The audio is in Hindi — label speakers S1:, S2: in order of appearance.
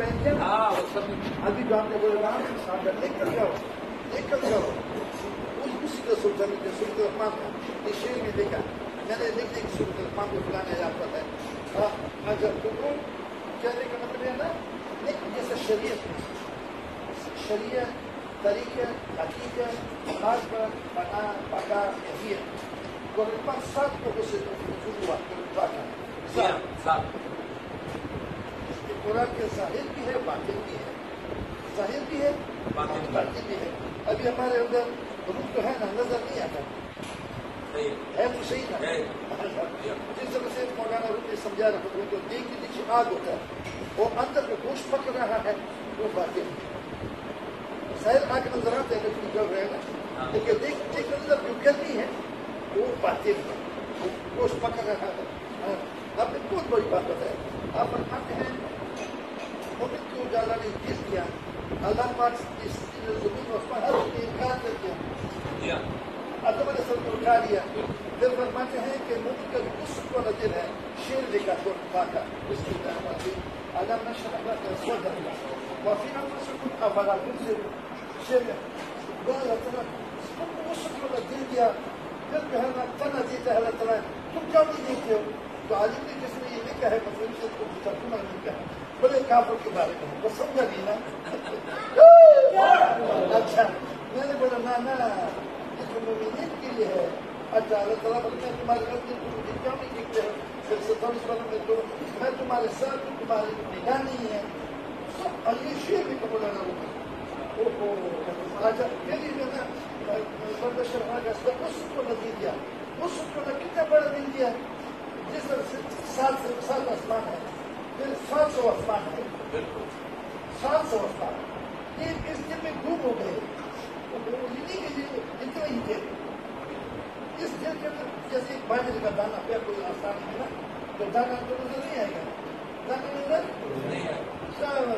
S1: पहन के
S2: हाँ वो सब
S1: अभी जो आपने बोले राम से सागर कर जाओ लेख कर जाओ। उस उसी का सुल्तान के रहमान का ये शेर में देखा। मैंने लिखने की सुल्तान रहमान को फलाने याद पता है। हाँ अगर तुमको कहने का मतलब है ना लेकिन जैसे शरीयत में शरीयत तरीके हकीकत खास पर पना पका यहीत Quran sabe que você tudo lá, pelo placar.
S2: साहब साहब
S1: कुरान के ज़ाहिर भी है बातिल भी है। ज़ाहिर भी है
S2: बातिल भी है।
S1: है। अभी हमारे अंदर रूप तो है ना नज़र नहीं आता। है तो सही ना। जिस तरह से मौलाना रूप ने समझा रहा था तो देख के नीचे आग होता है वो अंदर में गोश्त पक रहा है वो बातिल है शायद आग नज़र आते हैं लेकिन जल रहे ना।
S2: हाँ।
S1: लेकिन देख देख अंदर जो गर्मी है वो बातिल है। वो गोश्त पक रहा है। हाँ। आपने बहुत बड़ी बात बताई। आप फरमाते हैं मोमिन को उजाला ने जिस किया अल्लाह पाक इस ज़मीन और आसमान हर उसने इनकार कर दिया
S2: जी हाँ
S1: अदम ने सबको उठा लिया फिर फरमाते हैं कि मोमिन का जो उस वाला दिन है शेर देखा तो पाका उसकी तरह अदम ने शराबा का स्वर्ग वफी ना फसकुन अफला फिर से शेर ने बोला अल्लाह ताला तुमको उस वाला दिन दिया है ना है हो तो आलिम ने जिसने ये लिखा है मतलब से तुम तर्जुमा नहीं कहा बोले काफर के बारे में वो समझा नहीं ना अच्छा मैंने बोला ना ना ये तो मोमिनीन के लिए है अच्छा अल्लाह ताला बोलते हैं तुम्हारे घर में तुम मुझे क्यों नहीं दिखते हो फिर सत्ताईस वालों में तो मैं तुम्हारे साथ हूँ तुम्हारी निगाह नहीं है सब अली शेर भी कबूल ना होगा ओहो अच्छा मेरी जो है ना शर्मा का स्तर उस को नदी दिया उस को ना कितना बड़ा दिन दिया जिस सात सात आसमान है फिर सात सौ आसमान है सात सौ आसमान ये इस दिन में गुम हो गए इन्हीं के लिए इतना ही थे इस दिन के जैसे बाजरे का दाना पे कोई आसान है ना तो दाना तो नहीं आएगा दाना
S2: नहीं
S1: सब